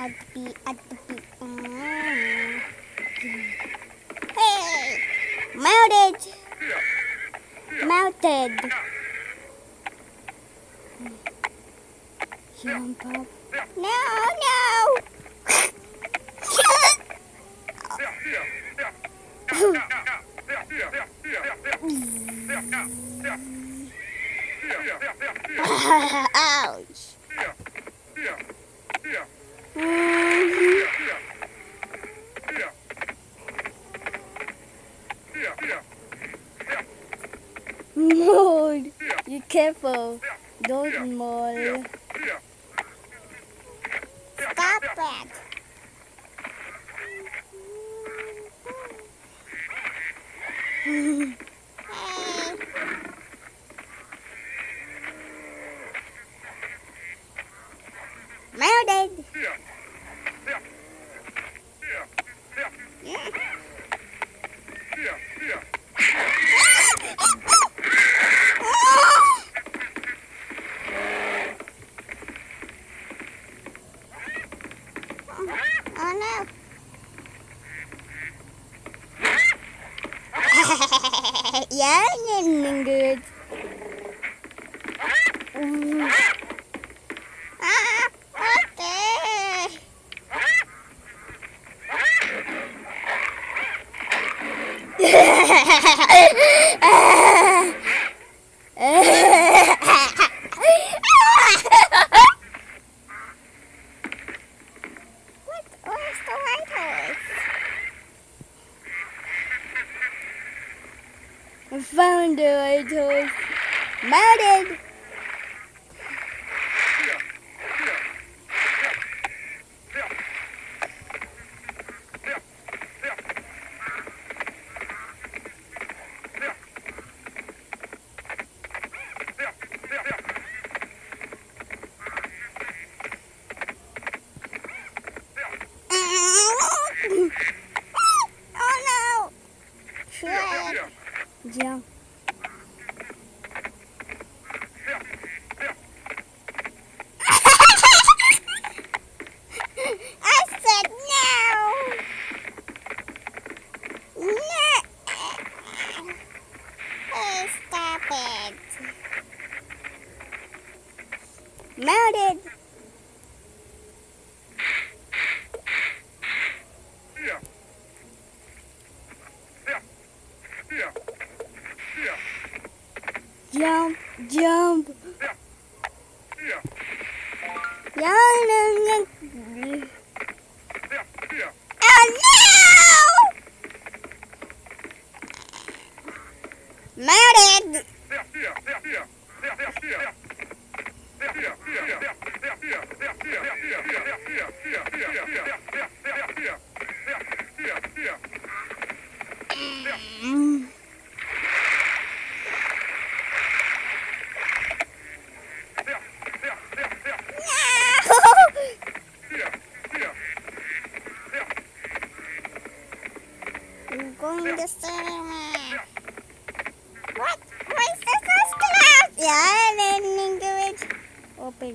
at the at the. Mm. Hey, melted, melted. No, no. Mold. You careful. Don't mold. Stop it. hey. Melted. Yeah. Oh no. yeah, good. Mm. found the White Horse. Mounted. oh no! Shred. Jump. I said no. No. Hey, stop it. Melted. Jump, jump. Yeah, no, no. Oh no! Melted. Mm. I'm going to cinema. What? Why is this so close? Yeah, then into it. Open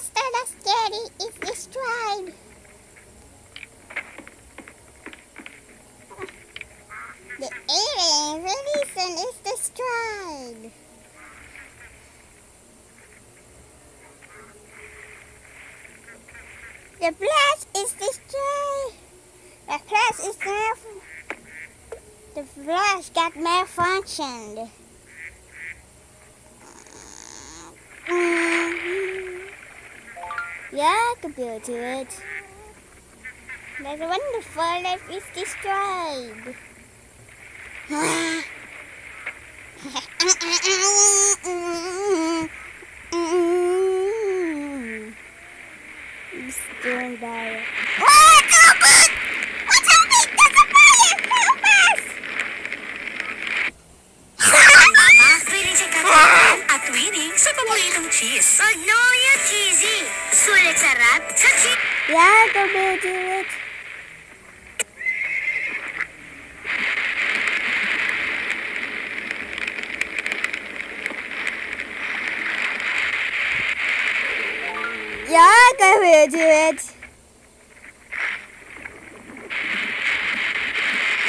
Wars the Scary is destroyed. The alien reason is destroyed. The flesh is destroyed. The flesh is now. The flash got malfunctioned. Yeah, I could build to it. There's a wonderful life is destroyed. He's doing better. Ah! By sa paboritong cheese. Oh, Magnolia Cheezee! Sulit sarap sa cheese! Yeah, go baby, do it. Yeah, go baby, do it.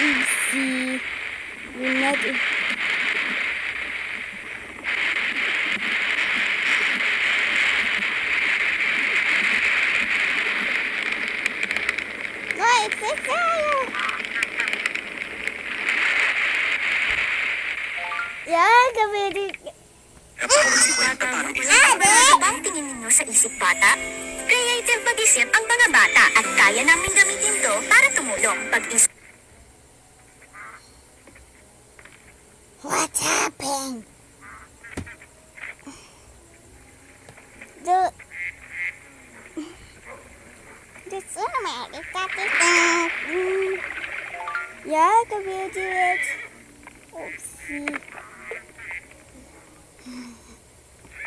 Easy. You're not. Go baby. Isip bata mo, ano ba ang tingin isip bata? Creative mag-isip ang mga bata at kaya namin gamitin to para tumulong pag-isip. Mm. Yeah, can we do it? Oopsie.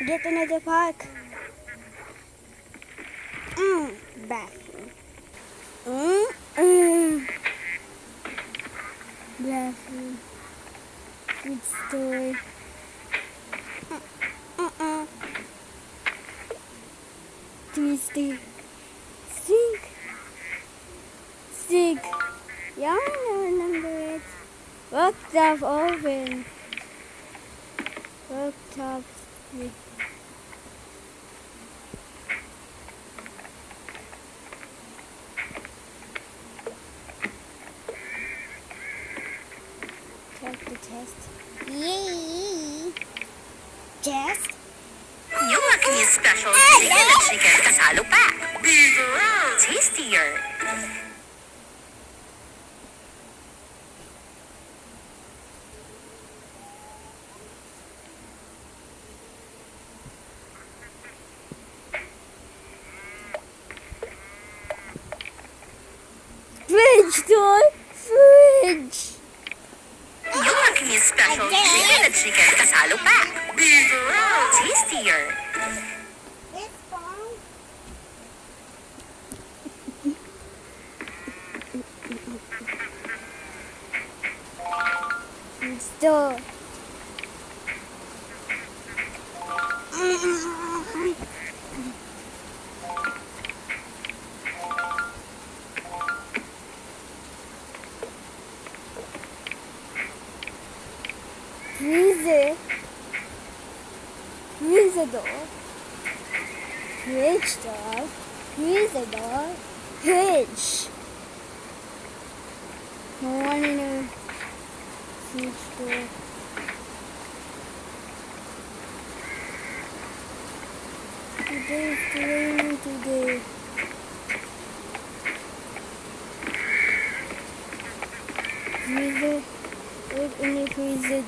Get another park. Mm, bathroom. Mm, mm. Bathroom. Food store. Uh-uh. Twister. Sink. Worktop oven. Worktop. Check the test. Yay! Test? Yung aking special chicken at chicken kasalo pa. Bigger! Tastier! Fridge door! Fridge! Yung aking special chicken at chicken kasalo pa. Bigger! Tastier! This phone? Fridge Freezer. Freezer door. Fridge door. Freezer door. Fridge. I want to know fridge door. Today's raining today. Freezer. Open the freezer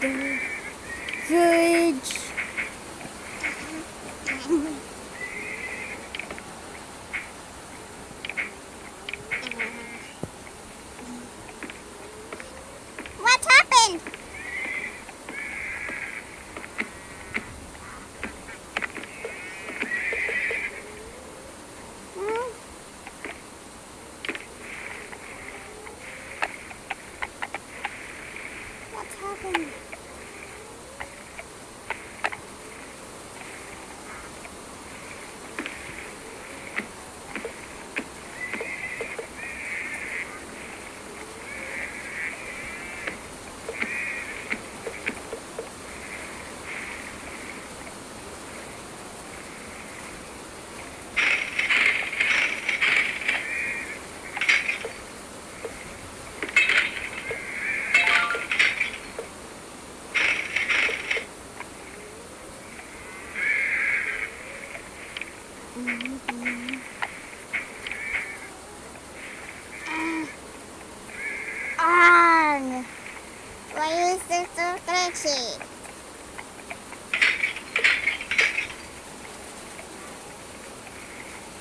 Uhum.